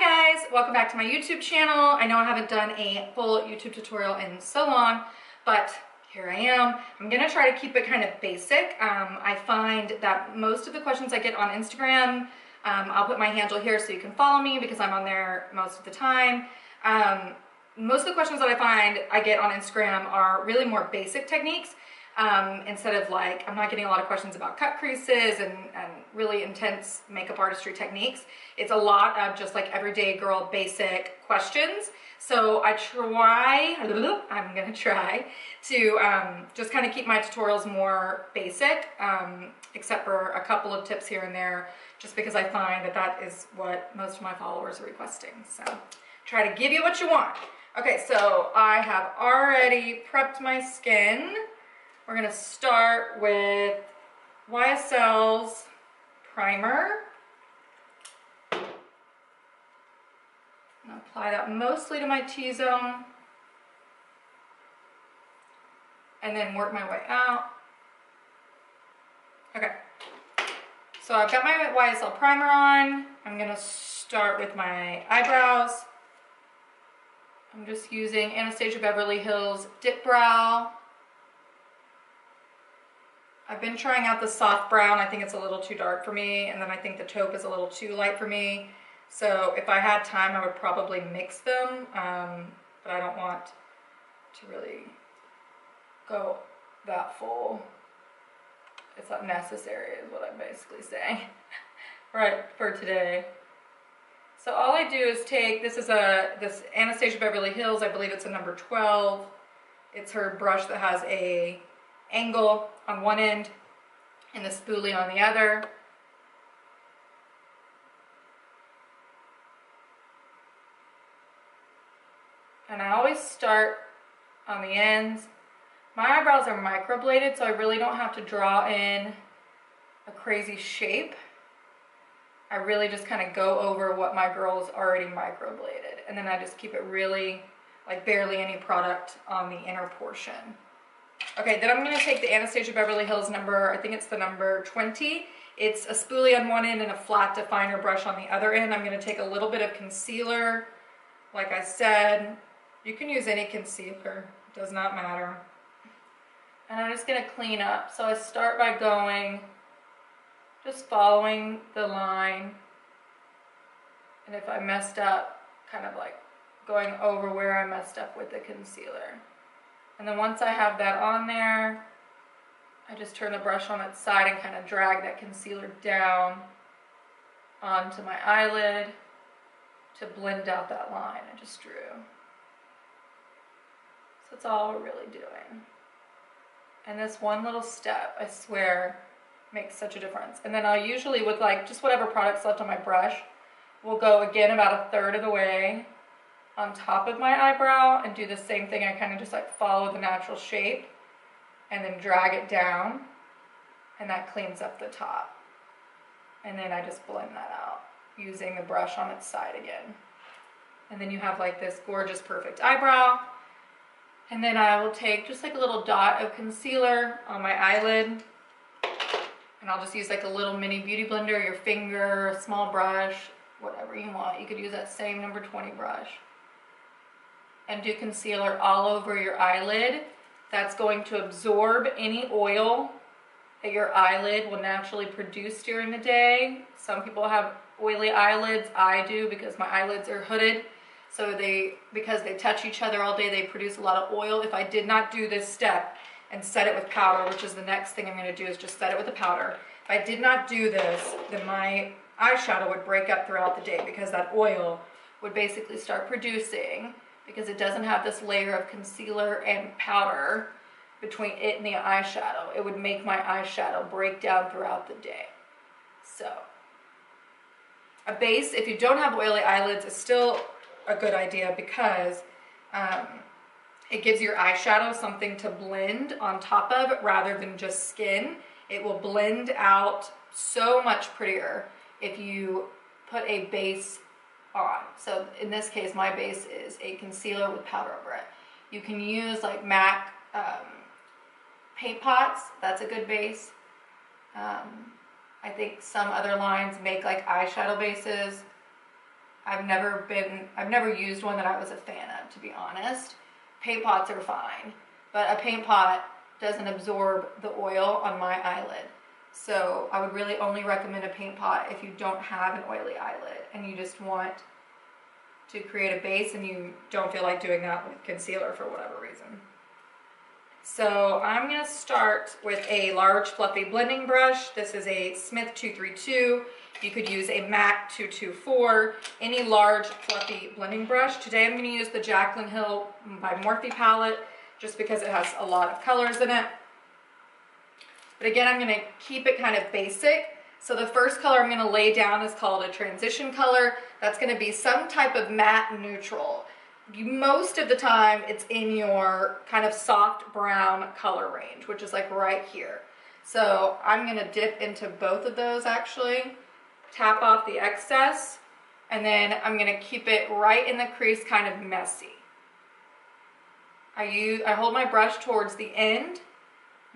Hi guys, welcome back to my YouTube channel. I know I haven't done a full YouTube tutorial in so long, but here I am. I'm gonna try to keep it kind of basic. Um, I find that most of the questions I get on Instagram, um, I'll put my handle here so you can follow me because I'm on there most of the time. Um, most of the questions that I find I get on Instagram are really more basic techniques. Um, instead of like, I'm not getting a lot of questions about cut creases and, and really intense makeup artistry techniques. It's a lot of just like everyday girl basic questions. So I try, I'm gonna try to um, just kind of keep my tutorials more basic, um, except for a couple of tips here and there, just because I find that that is what most of my followers are requesting. So try to give you what you want. Okay, so I have already prepped my skin. We're gonna start with YSL's primer. apply that mostly to my T-zone. And then work my way out. Okay. So I've got my YSL primer on. I'm gonna start with my eyebrows. I'm just using Anastasia Beverly Hills Dip Brow I've been trying out the soft brown. I think it's a little too dark for me. And then I think the taupe is a little too light for me. So if I had time, I would probably mix them. Um, but I don't want to really go that full. It's not necessary is what I'm basically saying. right, for today. So all I do is take, this is a, this Anastasia Beverly Hills, I believe it's a number 12. It's her brush that has a angle on one end and the spoolie on the other. And I always start on the ends. My eyebrows are microbladed, so I really don't have to draw in a crazy shape. I really just kind of go over what my girl's already microbladed. And then I just keep it really, like barely any product on the inner portion. Okay, then I'm gonna take the Anastasia Beverly Hills number, I think it's the number 20. It's a spoolie on one end and a flat definer brush on the other end. I'm gonna take a little bit of concealer. Like I said, you can use any concealer, it does not matter. And I'm just gonna clean up. So I start by going, just following the line. And if I messed up, kind of like going over where I messed up with the concealer. And then once I have that on there, I just turn the brush on its side and kind of drag that concealer down onto my eyelid to blend out that line I just drew. So that's all we're really doing. And this one little step, I swear, makes such a difference. And then I'll usually, with like just whatever products left on my brush, we'll go again about a third of the way on top of my eyebrow and do the same thing. I kind of just like follow the natural shape and then drag it down and that cleans up the top. And then I just blend that out using the brush on its side again. And then you have like this gorgeous perfect eyebrow. And then I will take just like a little dot of concealer on my eyelid. And I'll just use like a little mini beauty blender, your finger, small brush, whatever you want. You could use that same number 20 brush and do concealer all over your eyelid. That's going to absorb any oil that your eyelid will naturally produce during the day. Some people have oily eyelids. I do because my eyelids are hooded. So they, because they touch each other all day, they produce a lot of oil. If I did not do this step and set it with powder, which is the next thing I'm gonna do is just set it with a powder. If I did not do this, then my eyeshadow would break up throughout the day because that oil would basically start producing because it doesn't have this layer of concealer and powder between it and the eyeshadow. It would make my eyeshadow break down throughout the day. So, a base, if you don't have oily eyelids, is still a good idea because um, it gives your eyeshadow something to blend on top of rather than just skin. It will blend out so much prettier if you put a base on. So in this case, my base is a concealer with powder over it. You can use like MAC um, paint pots. That's a good base. Um, I think some other lines make like eyeshadow bases. I've never been, I've never used one that I was a fan of, to be honest. Paint pots are fine, but a paint pot doesn't absorb the oil on my eyelid. So I would really only recommend a paint pot if you don't have an oily eyelid and you just want to create a base and you don't feel like doing that with concealer for whatever reason. So I'm gonna start with a large fluffy blending brush. This is a Smith 232. You could use a MAC 224, any large fluffy blending brush. Today I'm gonna use the Jaclyn Hill by Morphe palette just because it has a lot of colors in it. But again, I'm gonna keep it kind of basic. So the first color I'm gonna lay down is called a transition color. That's gonna be some type of matte neutral most of the time it's in your kind of soft brown color range, which is like right here. So I'm gonna dip into both of those actually, tap off the excess, and then I'm gonna keep it right in the crease kind of messy. I, use, I hold my brush towards the end,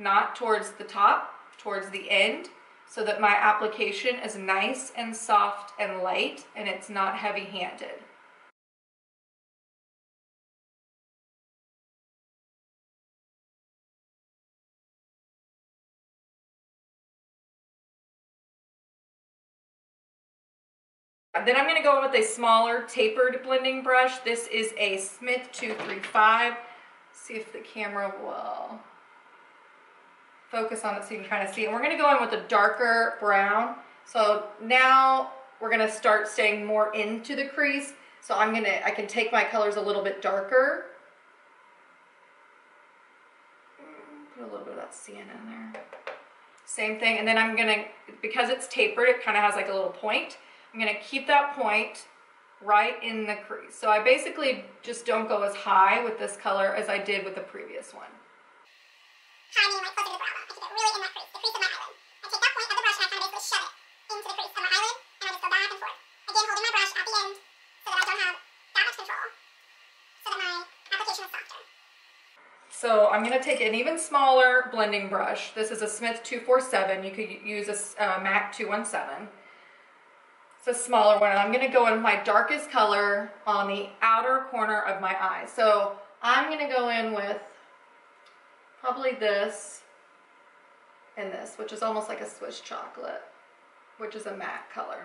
not towards the top, towards the end, so that my application is nice and soft and light and it's not heavy handed. Then I'm gonna go in with a smaller tapered blending brush. This is a Smith 235. See if the camera will focus on it so you can kind of see. And we're gonna go in with a darker brown. So now we're gonna start staying more into the crease. So I'm gonna, I can take my colors a little bit darker. Put a little bit of that cyan in there. Same thing, and then I'm gonna, because it's tapered, it kind of has like a little point. I'm gonna keep that point right in the crease. So I basically just don't go as high with this color as I did with the previous one meaning like closer to the brow I keep it really in that crease, the crease of my eyelid. I take that point of the brush and I kind of basically shove it into the crease of my eyelid and I just go back and forth. Again, holding my brush at the end so that I don't have that much control so that my application is softer. So I'm going to take an even smaller blending brush. This is a Smith 247. You could use a uh, MAC 217. It's a smaller one. And I'm going to go in my darkest color on the outer corner of my eye. So I'm going to go in with probably this and this, which is almost like a Swiss chocolate, which is a matte color.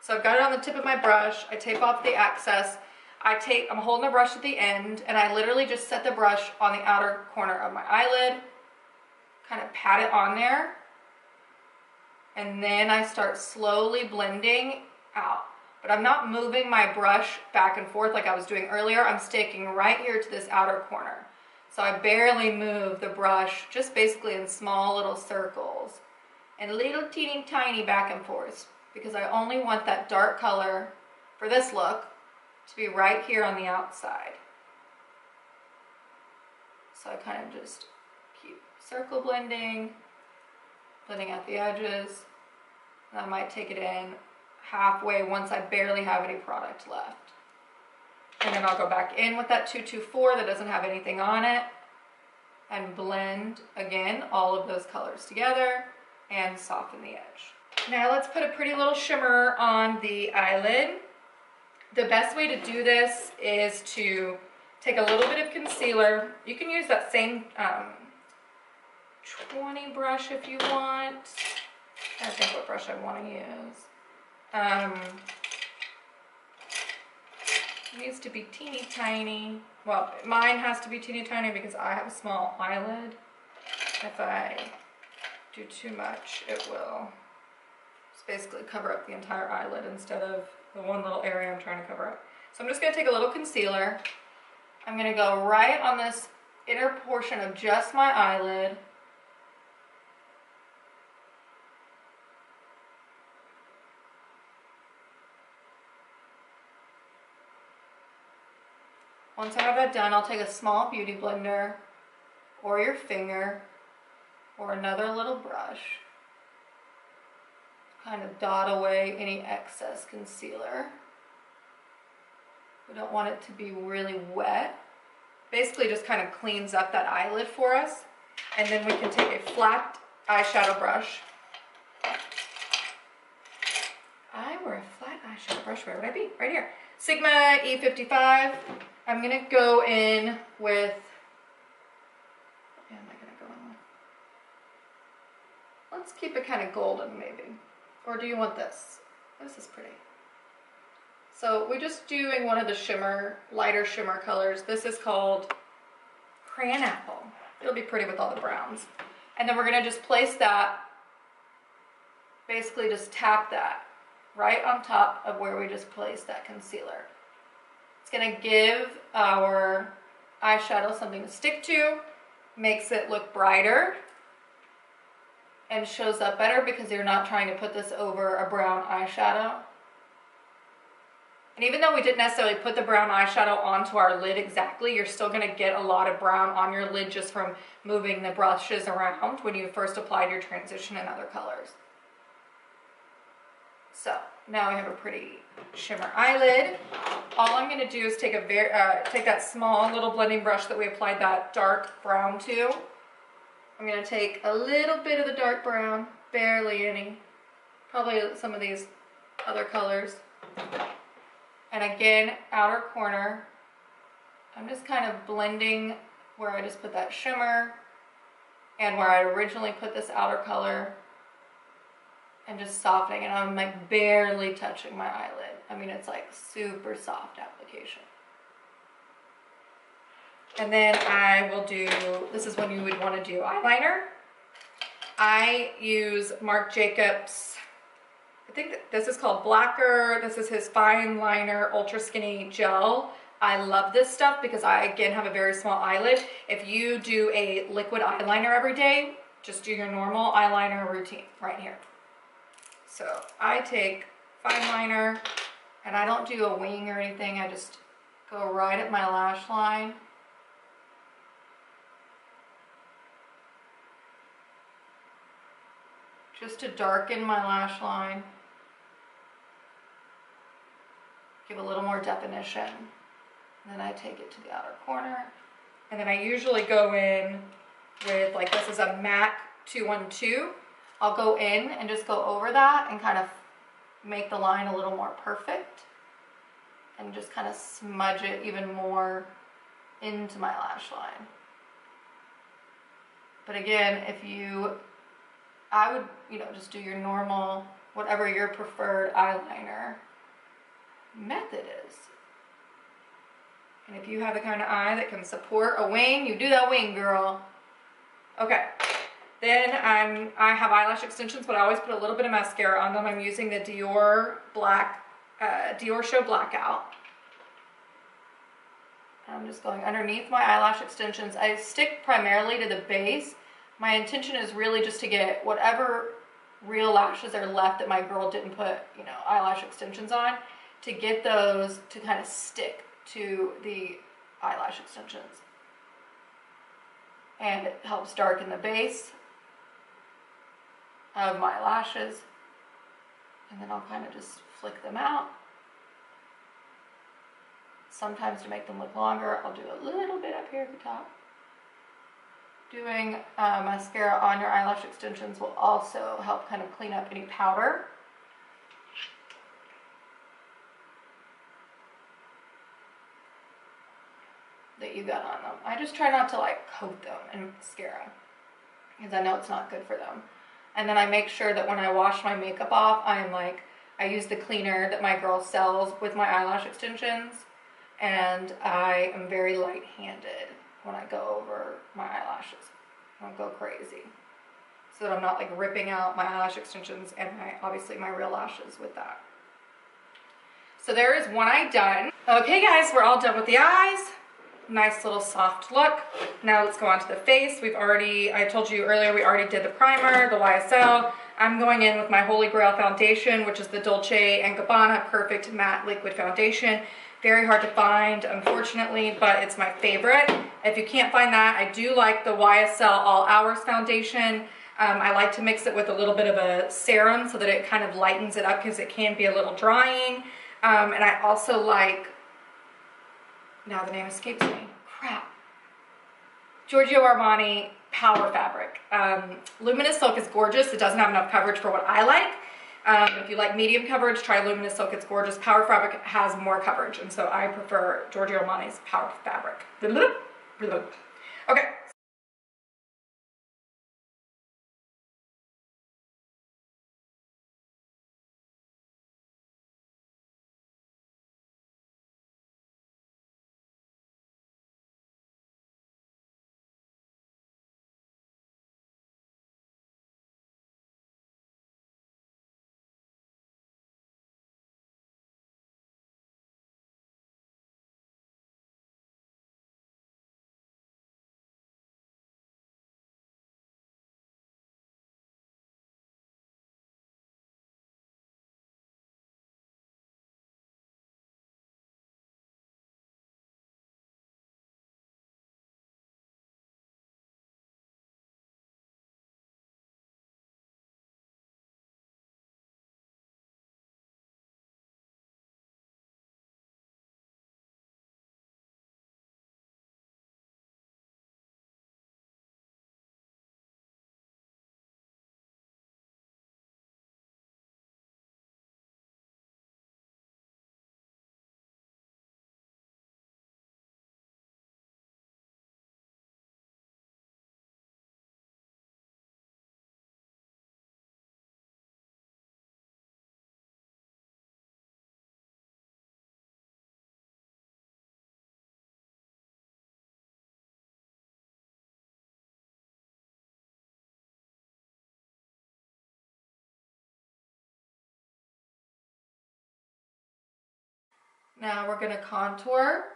So I've got it on the tip of my brush. I tape off the excess. I take, I'm holding the brush at the end and I literally just set the brush on the outer corner of my eyelid, kind of pat it on there and then I start slowly blending out. But I'm not moving my brush back and forth like I was doing earlier. I'm sticking right here to this outer corner. So I barely move the brush, just basically in small little circles and little teeny tiny back and forth because I only want that dark color for this look to be right here on the outside. So I kind of just keep circle blending, blending out the edges. And I might take it in halfway once I barely have any product left. And then I'll go back in with that 224 that doesn't have anything on it and blend again all of those colors together and soften the edge. Now let's put a pretty little shimmer on the eyelid. The best way to do this is to take a little bit of concealer. You can use that same um, 20 brush if you want. I think what brush I want to use. Um, needs to be teeny tiny. Well, mine has to be teeny tiny because I have a small eyelid. If I do too much, it will just basically cover up the entire eyelid instead of the one little area I'm trying to cover up. So I'm just going to take a little concealer. I'm going to go right on this inner portion of just my eyelid Once I have that done, I'll take a small beauty blender or your finger or another little brush. Kind of dot away any excess concealer. We don't want it to be really wet. Basically just kind of cleans up that eyelid for us. And then we can take a flat eyeshadow brush. I wear a flat eyeshadow brush, where would I be? Right here. Sigma E55. I'm gonna go in with, am I gonna go in with? Let's keep it kind of golden maybe. Or do you want this? This is pretty. So we're just doing one of the shimmer, lighter shimmer colors. This is called Cranapple. It'll be pretty with all the browns. And then we're gonna just place that, basically just tap that right on top of where we just placed that concealer. It's gonna give our eyeshadow something to stick to, makes it look brighter, and shows up better because you're not trying to put this over a brown eyeshadow. And even though we didn't necessarily put the brown eyeshadow onto our lid exactly, you're still gonna get a lot of brown on your lid just from moving the brushes around when you first applied your transition and other colors. So now we have a pretty shimmer eyelid. All I'm gonna do is take a very, uh, take that small little blending brush that we applied that dark brown to. I'm gonna take a little bit of the dark brown, barely any, probably some of these other colors. And again, outer corner, I'm just kind of blending where I just put that shimmer and where I originally put this outer color and just softening and I'm like barely touching my eyelid. I mean, it's like super soft application. And then I will do, this is when you would want to do eyeliner. I use Marc Jacobs I think this is called Blacker. This is his fine liner ultra skinny gel. I love this stuff because I, again, have a very small eyelid. If you do a liquid eyeliner every day, just do your normal eyeliner routine right here. So I take fine liner and I don't do a wing or anything. I just go right at my lash line. Just to darken my lash line. give a little more definition. And then I take it to the outer corner. And then I usually go in with, like this is a MAC 212. I'll go in and just go over that and kind of make the line a little more perfect. And just kind of smudge it even more into my lash line. But again, if you, I would, you know, just do your normal, whatever your preferred eyeliner method is. And if you have the kind of eye that can support a wing, you do that wing, girl. Okay. Then I'm, I have eyelash extensions, but I always put a little bit of mascara on them. I'm using the Dior Black, uh, Diorshow Blackout. I'm just going underneath my eyelash extensions. I stick primarily to the base. My intention is really just to get whatever real lashes are left that my girl didn't put, you know, eyelash extensions on to get those to kind of stick to the eyelash extensions. And it helps darken the base of my lashes. And then I'll kind of just flick them out. Sometimes to make them look longer, I'll do a little bit up here at the top. Doing uh, mascara on your eyelash extensions will also help kind of clean up any powder that you got on them. I just try not to like coat them in mascara because I know it's not good for them. And then I make sure that when I wash my makeup off, I'm like, I use the cleaner that my girl sells with my eyelash extensions. And I am very light handed when I go over my eyelashes. I don't go crazy. So that I'm not like ripping out my eyelash extensions and my obviously my real lashes with that. So there is one eye done. Okay guys, we're all done with the eyes nice little soft look. Now let's go on to the face. We've already, I told you earlier, we already did the primer, the YSL. I'm going in with my Holy Grail foundation, which is the Dolce & Gabbana Perfect Matte Liquid Foundation. Very hard to find, unfortunately, but it's my favorite. If you can't find that, I do like the YSL All Hours Foundation. Um, I like to mix it with a little bit of a serum so that it kind of lightens it up because it can be a little drying. Um, and I also like now the name escapes me. Crap. Giorgio Armani Power Fabric. Um, Luminous Silk is gorgeous. It doesn't have enough coverage for what I like. Um, if you like medium coverage, try Luminous Silk. It's gorgeous. Power Fabric has more coverage, and so I prefer Giorgio Armani's Power Fabric. Okay. Now we're gonna contour.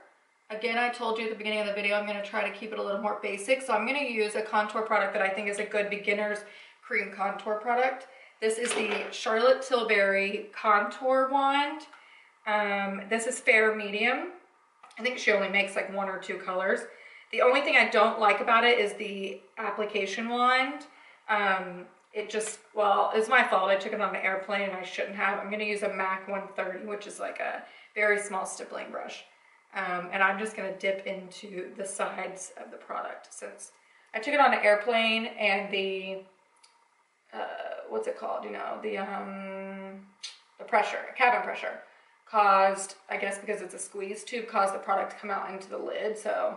Again, I told you at the beginning of the video, I'm gonna try to keep it a little more basic. So I'm gonna use a contour product that I think is a good beginner's cream contour product. This is the Charlotte Tilbury Contour Wand. Um, this is fair medium. I think she only makes like one or two colors. The only thing I don't like about it is the application wand. Um, it just, well, it's my fault. I took it on the airplane and I shouldn't have. I'm gonna use a MAC 130, which is like a very small stippling brush. Um, and I'm just gonna dip into the sides of the product since I took it on an airplane and the, uh, what's it called, you know, the, um, the pressure, cabin pressure caused, I guess because it's a squeeze tube, caused the product to come out into the lid. So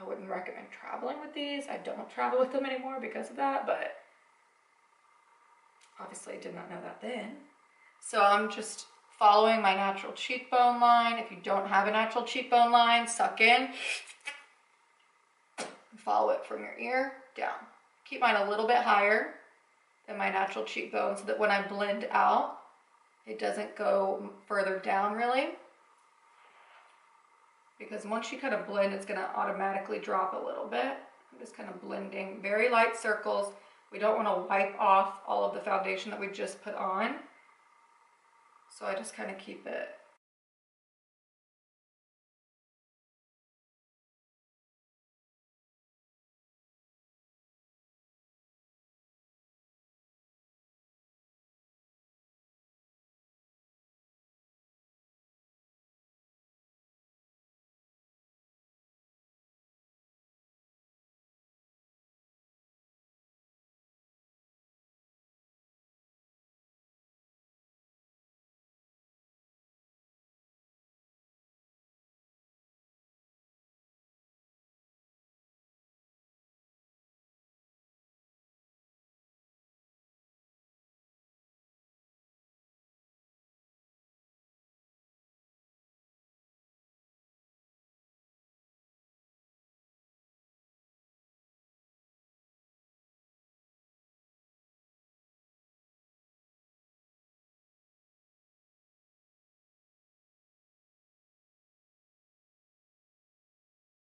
I wouldn't recommend traveling with these. I don't travel with them anymore because of that, but obviously I did not know that then. So I'm just following my natural cheekbone line. If you don't have a natural cheekbone line, suck in. Follow it from your ear down. Keep mine a little bit higher than my natural cheekbone so that when I blend out, it doesn't go further down really. Because once you kind of blend, it's gonna automatically drop a little bit. I'm just kind of blending very light circles. We don't wanna wipe off all of the foundation that we just put on. So I just kind of keep it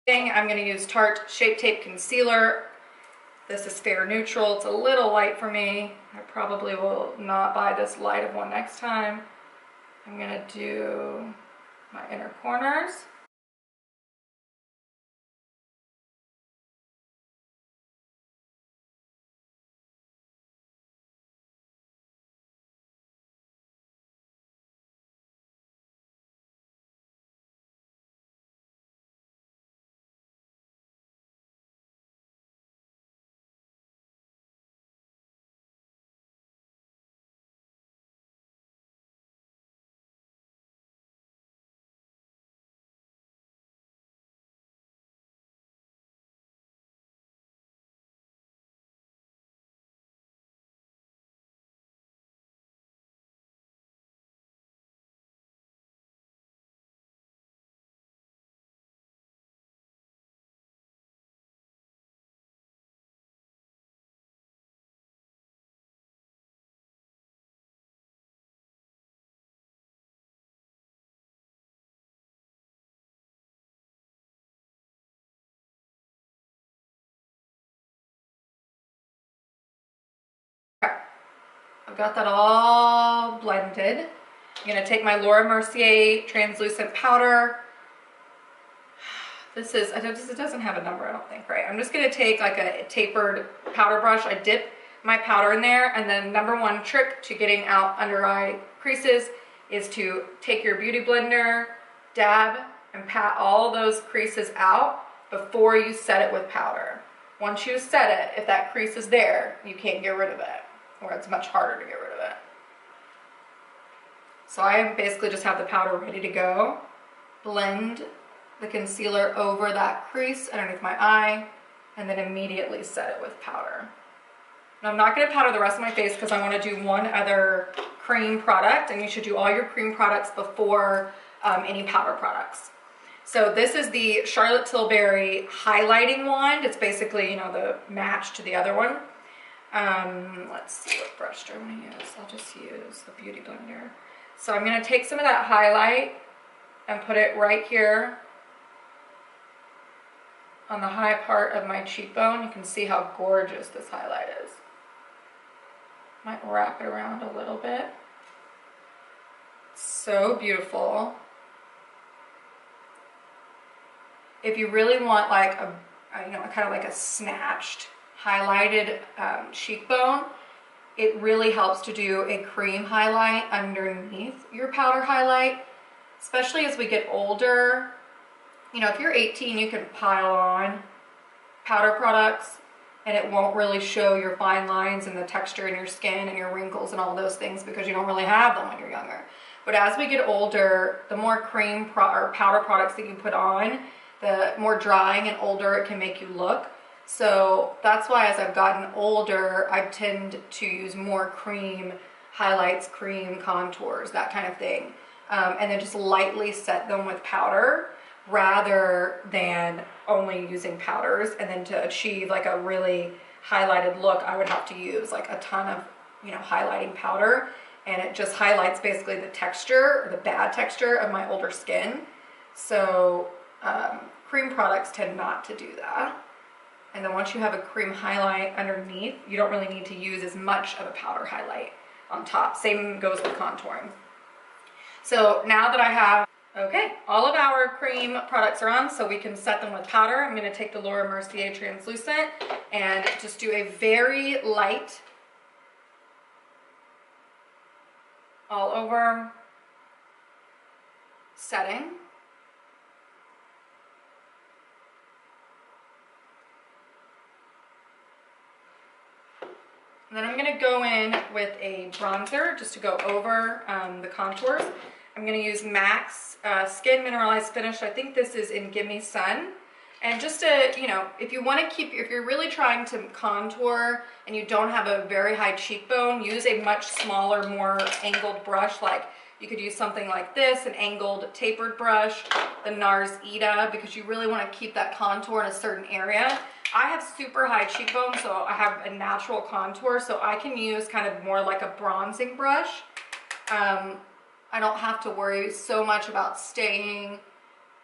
I'm going to use Tarte Shape Tape Concealer. This is fair neutral. It's a little light for me. I probably will not buy this light of one next time. I'm going to do my inner corners. Got that all blended. I'm gonna take my Laura Mercier translucent powder. This is, it doesn't have a number, I don't think, right? I'm just gonna take like a tapered powder brush. I dip my powder in there and then number one trick to getting out under eye creases is to take your beauty blender, dab, and pat all those creases out before you set it with powder. Once you set it, if that crease is there, you can't get rid of it, or it's much harder to get rid of it. So I basically just have the powder ready to go. Blend the concealer over that crease underneath my eye, and then immediately set it with powder. Now I'm not gonna powder the rest of my face because I wanna do one other cream product, and you should do all your cream products before um, any powder products. So this is the Charlotte Tilbury highlighting wand. It's basically, you know, the match to the other one. Um, let's see what brush do I want to use. I'll just use the Beauty Blender. So I'm going to take some of that highlight and put it right here on the high part of my cheekbone. You can see how gorgeous this highlight is. Might wrap it around a little bit. So beautiful. if you really want like a, a you know, kind of like a snatched, highlighted um, cheekbone, it really helps to do a cream highlight underneath your powder highlight, especially as we get older. You know, if you're 18, you can pile on powder products and it won't really show your fine lines and the texture in your skin and your wrinkles and all those things because you don't really have them when you're younger. But as we get older, the more cream pro or powder products that you put on, the more drying and older it can make you look. So that's why as I've gotten older, I tend to use more cream highlights, cream contours, that kind of thing. Um, and then just lightly set them with powder rather than only using powders. And then to achieve like a really highlighted look, I would have to use like a ton of, you know, highlighting powder. And it just highlights basically the texture the bad texture of my older skin. So um, cream products tend not to do that. And then once you have a cream highlight underneath, you don't really need to use as much of a powder highlight on top. Same goes with contouring. So now that I have, okay, all of our cream products are on, so we can set them with powder. I'm gonna take the Laura Mercier Translucent and just do a very light all over setting. And then I'm gonna go in with a bronzer just to go over um, the contours. I'm gonna use MAC's uh, Skin Mineralized Finish. I think this is in Gimme Sun. And just to, you know, if you wanna keep, if you're really trying to contour and you don't have a very high cheekbone, use a much smaller, more angled brush like you could use something like this, an angled tapered brush, the NARS Ita, because you really want to keep that contour in a certain area. I have super high cheekbones, so I have a natural contour, so I can use kind of more like a bronzing brush. Um, I don't have to worry so much about staying,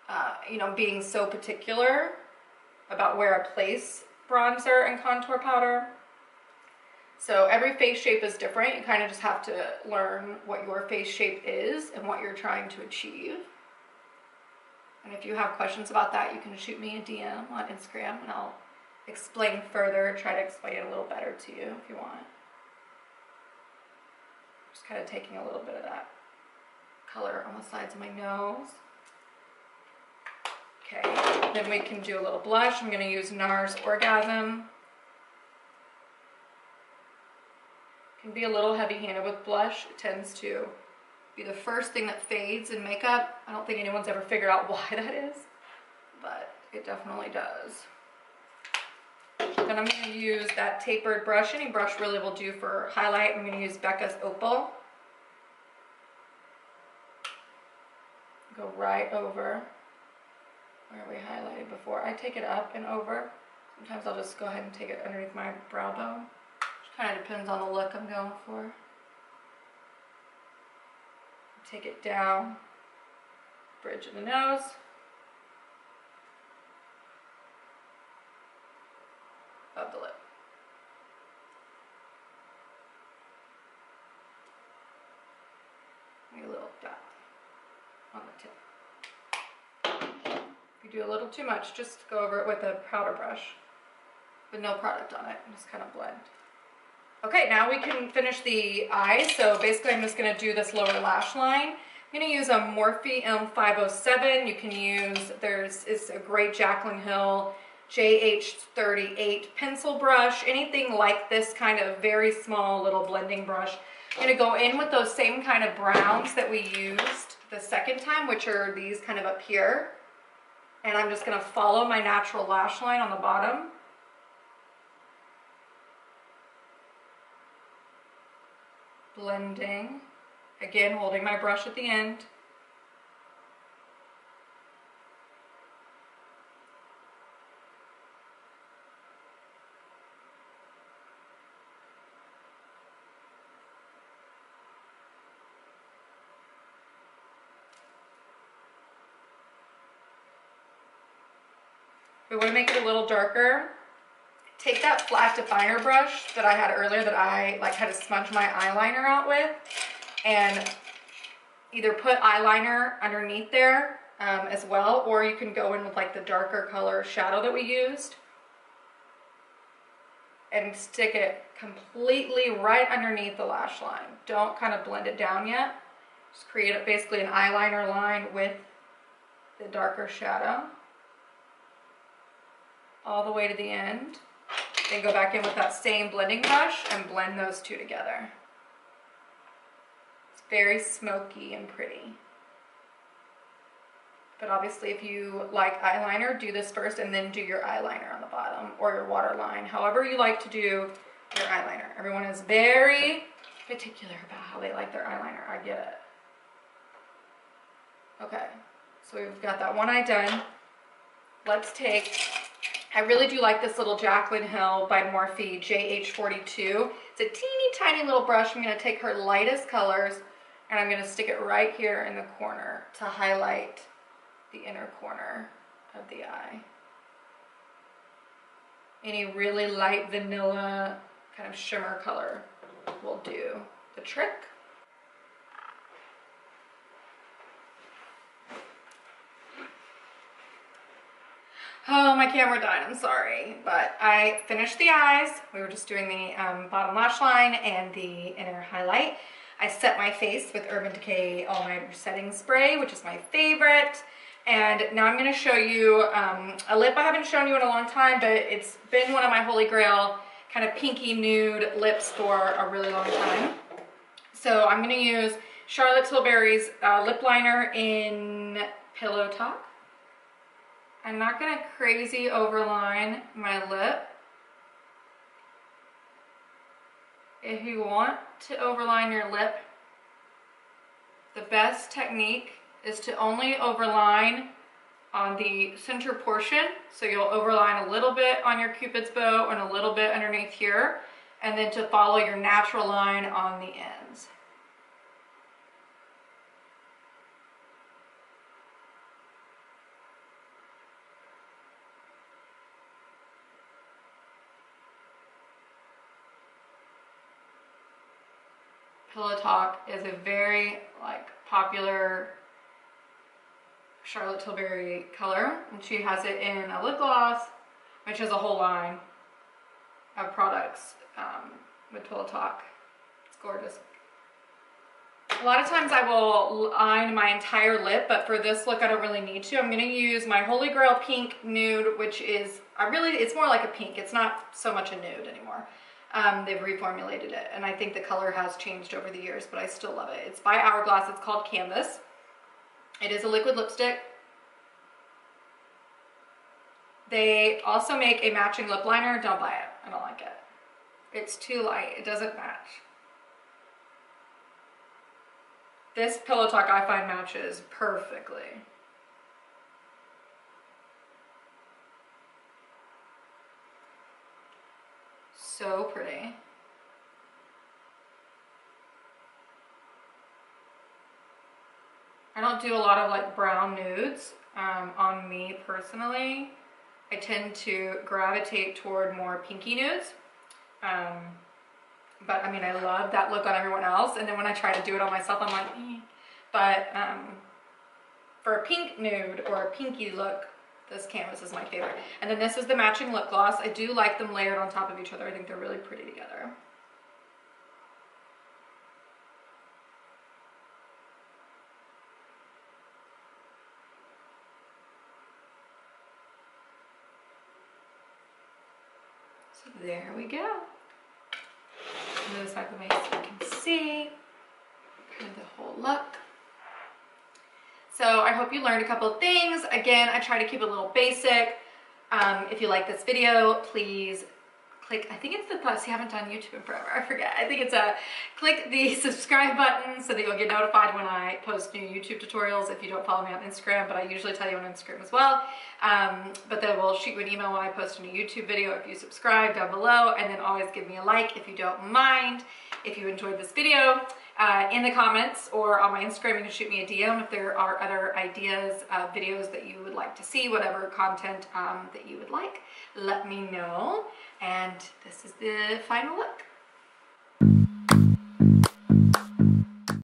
uh, you know, being so particular about where I place bronzer and contour powder. So every face shape is different. You kind of just have to learn what your face shape is and what you're trying to achieve. And if you have questions about that, you can shoot me a DM on Instagram and I'll explain further, try to explain it a little better to you if you want. Just kind of taking a little bit of that color on the sides of my nose. Okay, then we can do a little blush. I'm gonna use NARS Orgasm. Can be a little heavy-handed with blush. It tends to be the first thing that fades in makeup. I don't think anyone's ever figured out why that is, but it definitely does. Then I'm going to use that tapered brush. Any brush really will do for highlight. I'm going to use Becca's Opal. Go right over where we highlighted before. I take it up and over. Sometimes I'll just go ahead and take it underneath my brow bone. Which kind of depends on the look I'm going for. Take it down, bridge of the nose. of the lip. Make a little dot on the tip. If you do a little too much, just go over it with a powder brush with no product on it just kind of blend. Okay, now we can finish the eyes. So basically I'm just gonna do this lower lash line. I'm gonna use a Morphe M507. You can use, there's, it's a great Jaclyn Hill JH38 pencil brush, anything like this kind of very small little blending brush. I'm gonna go in with those same kind of browns that we used the second time, which are these kind of up here. And I'm just gonna follow my natural lash line on the bottom. blending. Again, holding my brush at the end. We want to make it a little darker take that flat definer brush that I had earlier that I like had to smudge my eyeliner out with and either put eyeliner underneath there um, as well or you can go in with like the darker color shadow that we used and stick it completely right underneath the lash line. Don't kind of blend it down yet. Just create basically an eyeliner line with the darker shadow all the way to the end. Then go back in with that same blending brush and blend those two together. It's very smoky and pretty. But obviously if you like eyeliner, do this first and then do your eyeliner on the bottom or your waterline, however you like to do your eyeliner. Everyone is very particular about how they like their eyeliner. I get it. Okay, so we've got that one eye done. Let's take I really do like this little Jaclyn Hill by Morphe JH42. It's a teeny tiny little brush. I'm going to take her lightest colors and I'm going to stick it right here in the corner to highlight the inner corner of the eye. Any really light vanilla kind of shimmer color will do the trick. Oh, my camera died, I'm sorry. But I finished the eyes. We were just doing the um, bottom lash line and the inner highlight. I set my face with Urban Decay All Night Setting Spray, which is my favorite. And now I'm gonna show you um, a lip I haven't shown you in a long time, but it's been one of my holy grail kind of pinky nude lips for a really long time. So I'm gonna use Charlotte Tilbury's uh, lip liner in Pillow Talk. I'm not going to crazy overline my lip. If you want to overline your lip, the best technique is to only overline on the center portion. So you'll overline a little bit on your cupid's bow and a little bit underneath here, and then to follow your natural line on the ends. Talk is a very like popular Charlotte Tilbury color and she has it in a lip gloss which has a whole line of products um, with Pillow Talk. It's gorgeous. A lot of times I will line my entire lip, but for this look I don't really need to. I'm going to use my Holy Grail Pink Nude, which is, I really, it's more like a pink. It's not so much a nude anymore. Um, they've reformulated it, and I think the color has changed over the years, but I still love it. It's by Hourglass. It's called Canvas. It is a liquid lipstick. They also make a matching lip liner. Don't buy it. I don't like it. It's too light. It doesn't match. This Pillow Talk I find matches perfectly. So pretty. I don't do a lot of like brown nudes um, on me personally. I tend to gravitate toward more pinky nudes. Um, but I mean, I love that look on everyone else. And then when I try to do it on myself, I'm like, eh. But um, for a pink nude or a pinky look, This canvas is my favorite. And then this is the matching lip gloss. I do like them layered on top of each other. I think they're really pretty together. So there we go. Move this back my so you can see kind of the whole look. So I hope you learned a couple of things. Again, I try to keep it a little basic. Um, if you like this video, please click, I think it's the plus, you haven't done YouTube in forever, I forget. I think it's a, click the subscribe button so that you'll get notified when I post new YouTube tutorials if you don't follow me on Instagram, but I usually tell you on Instagram as well. Um, but then we'll shoot you an email when I post a new YouTube video if you subscribe down below, and then always give me a like if you don't mind. If you enjoyed this video, uh, in the comments or on my Instagram, you can shoot me a DM if there are other ideas, uh, videos that you would like to see, whatever content um, that you would like, let me know. And this is the final look.